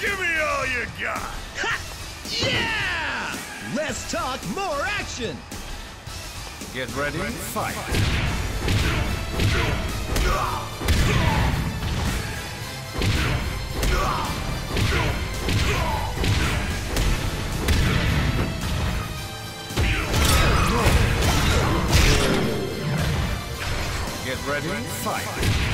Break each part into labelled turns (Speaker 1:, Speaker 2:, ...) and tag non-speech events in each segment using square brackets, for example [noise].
Speaker 1: Give me all you got! Ha!
Speaker 2: Yeah! Let's talk more action!
Speaker 3: Get ready, fight. Get ready, fight.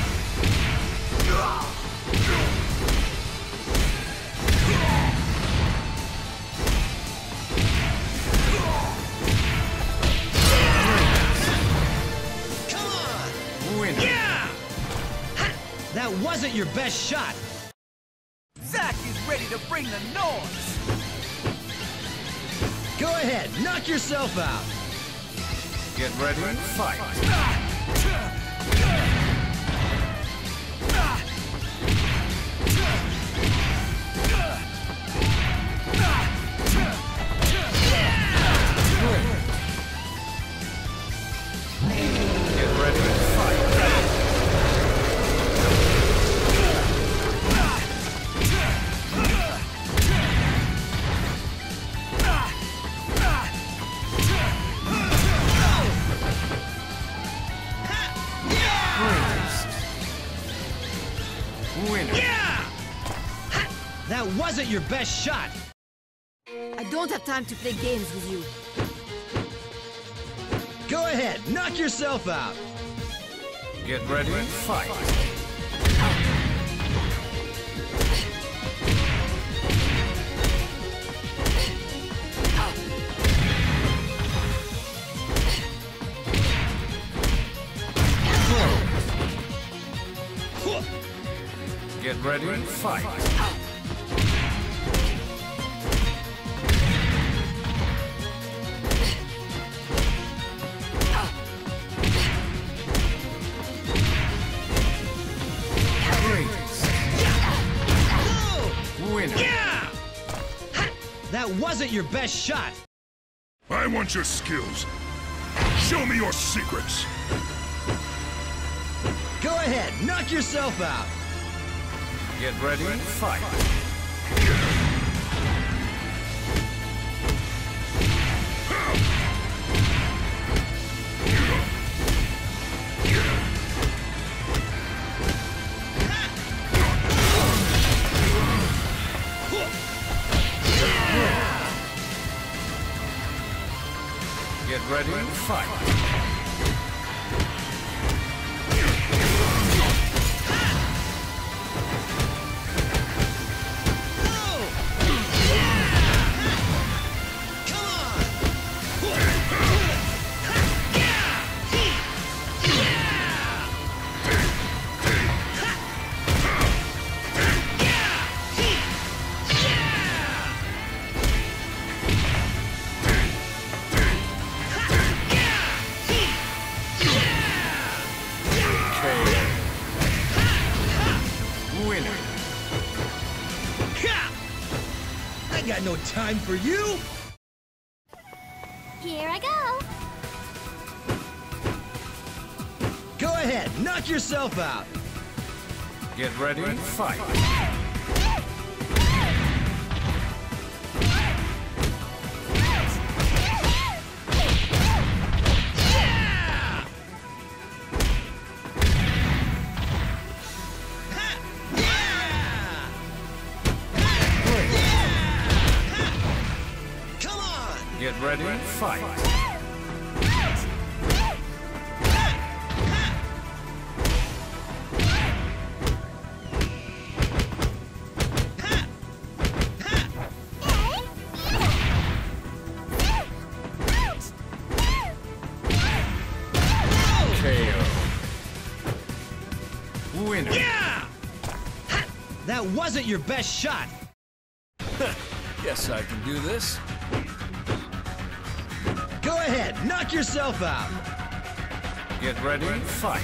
Speaker 2: Your best shot.
Speaker 4: Zack is ready to bring the noise!
Speaker 2: Go ahead, knock yourself out.
Speaker 3: Get ready, fight.
Speaker 2: Ah! That wasn't your best shot.
Speaker 5: I don't have time to play games with you.
Speaker 2: Go ahead, knock yourself out.
Speaker 3: Get ready, fight. Get ready, fight. Winner.
Speaker 2: Yeah! That wasn't your best shot.
Speaker 1: I want your skills. Show me your secrets.
Speaker 2: Go ahead, knock yourself out.
Speaker 3: Get ready, fight. Get ready, fight.
Speaker 2: I got no time for you.
Speaker 6: Here I go.
Speaker 2: Go ahead, knock yourself out.
Speaker 3: Get ready, fight.
Speaker 2: Come on!
Speaker 3: Get ready, fight. KO. Winner.
Speaker 2: Yeah! Ha! That wasn't your best shot. [laughs]
Speaker 4: Guess I can do this.
Speaker 2: Go ahead, knock yourself out.
Speaker 3: Get ready, and ready. fight.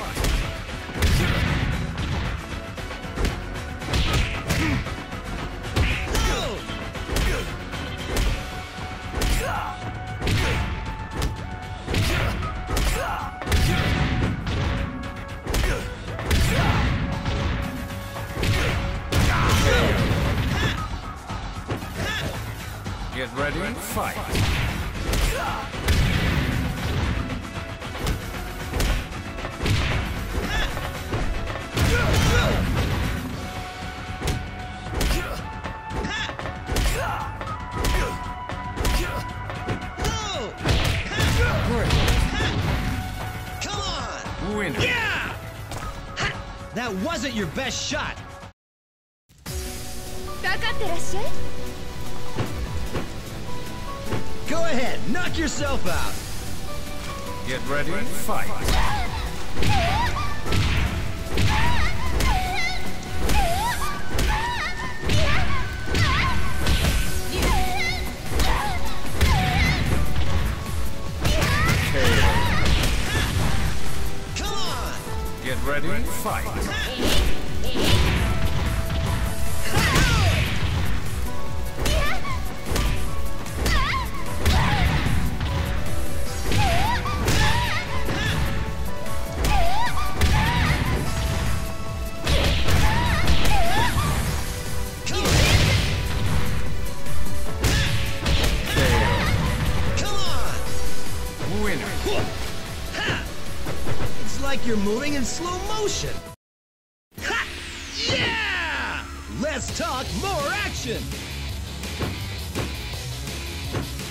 Speaker 2: Get ready, fight.
Speaker 3: Winner.
Speaker 2: Yeah! That wasn't your best shot.
Speaker 5: かかってらっしゃい
Speaker 2: ahead, knock yourself out.
Speaker 3: Get ready, fight. KO.
Speaker 2: Come on!
Speaker 3: Get ready, fight. Winner.
Speaker 2: It's like you're moving in slow motion. Yeah! Let's talk more action.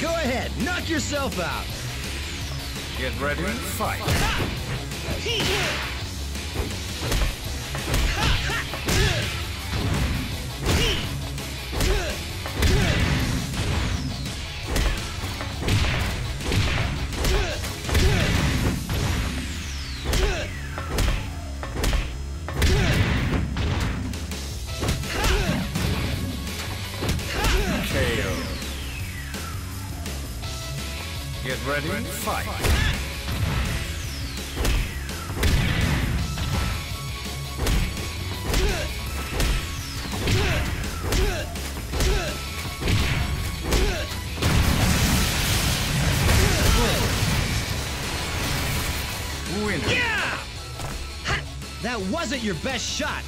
Speaker 2: Go ahead, knock yourself out.
Speaker 3: Get ready, fight. KO. Get ready, fight. Winner.
Speaker 2: Yeah! Ha! That wasn't your best shot.